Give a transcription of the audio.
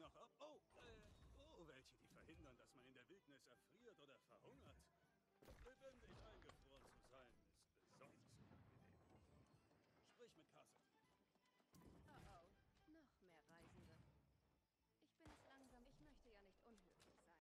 noch ab... Oh, äh,